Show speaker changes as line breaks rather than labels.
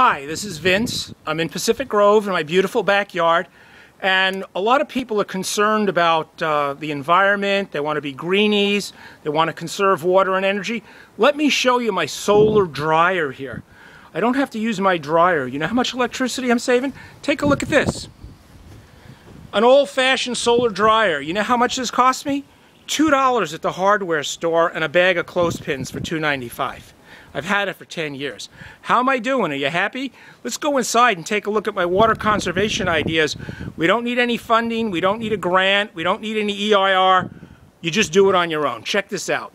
Hi, this is Vince. I'm in Pacific Grove in my beautiful backyard. And a lot of people are concerned about uh, the environment. They want to be greenies. They want to conserve water and energy. Let me show you my solar dryer here. I don't have to use my dryer. You know how much electricity I'm saving? Take a look at this. An old-fashioned solar dryer. You know how much this cost me? $2 at the hardware store and a bag of clothespins for $2.95. I've had it for 10 years. How am I doing? Are you happy? Let's go inside and take a look at my water conservation ideas. We don't need any funding. We don't need a grant. We don't need any EIR. You just do it on your own. Check this out.